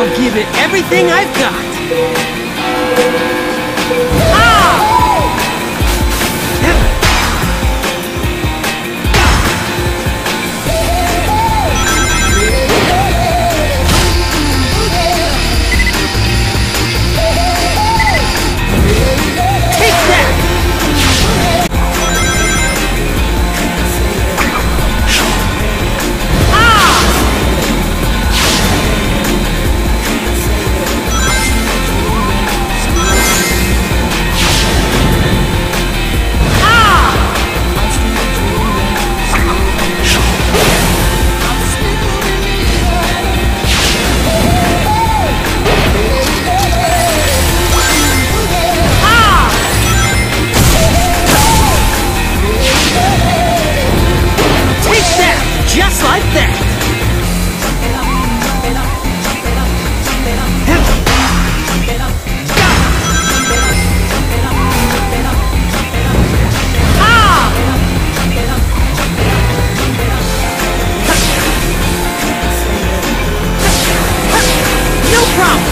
I'll give it everything I've got. Like that! No problem!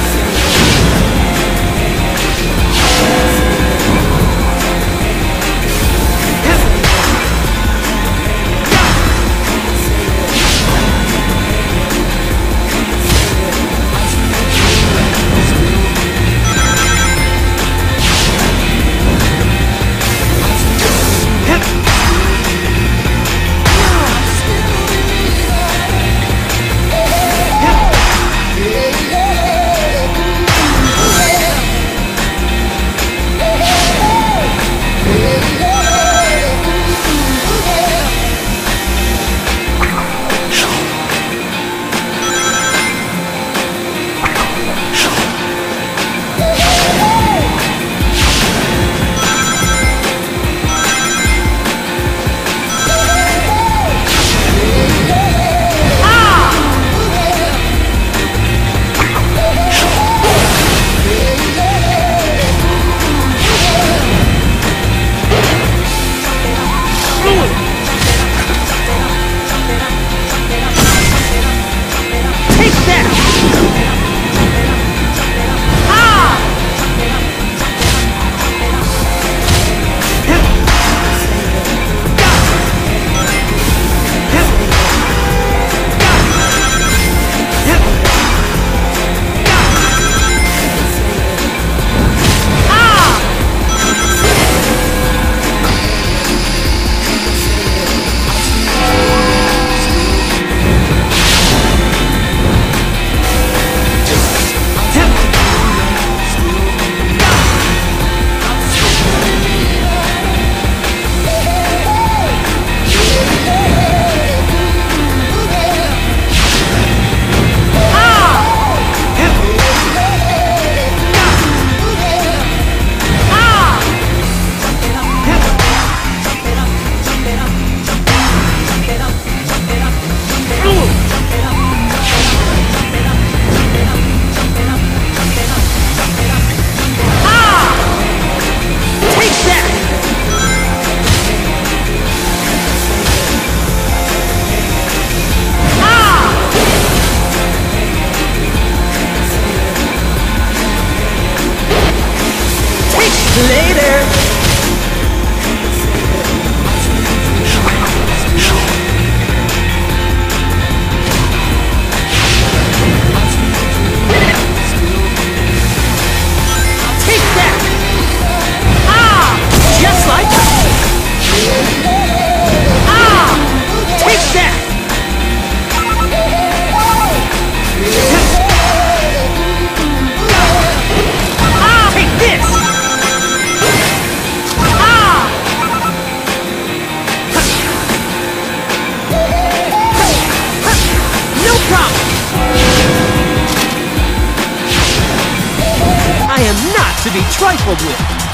I am not to be trifled with!